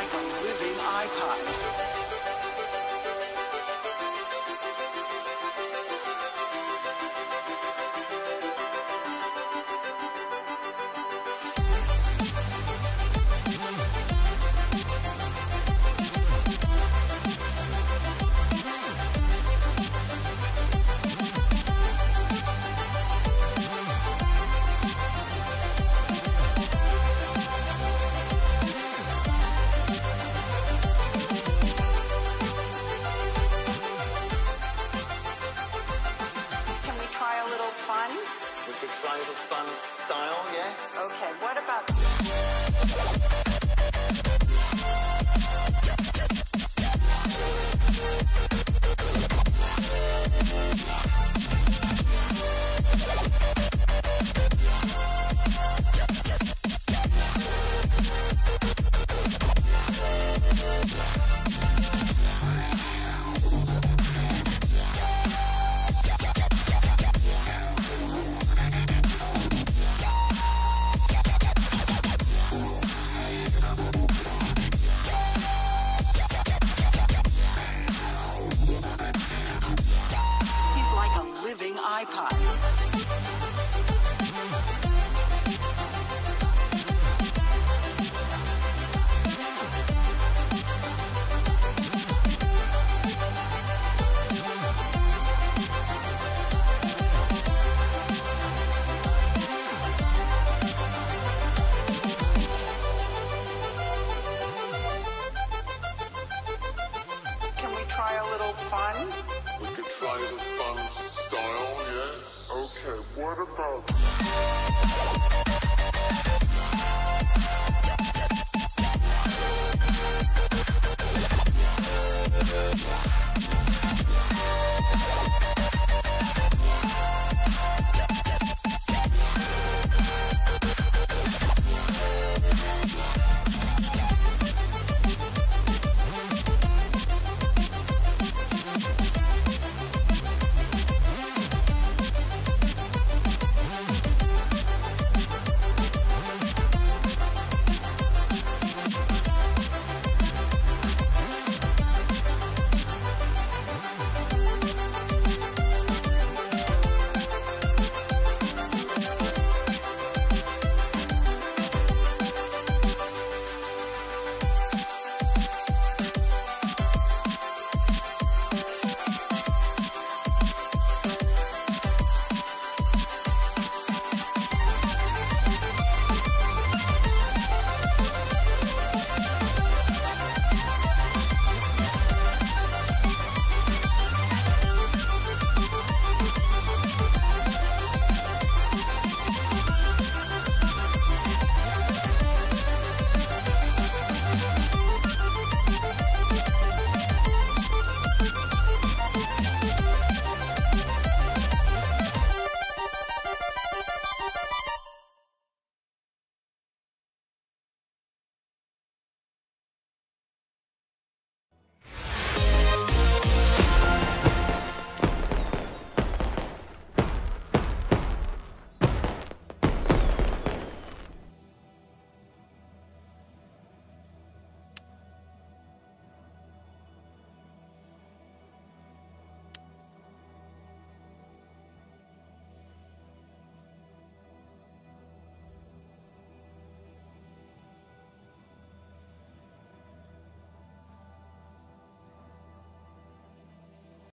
like a living iPod. Little fun style, yes? Okay, what about iPod. What about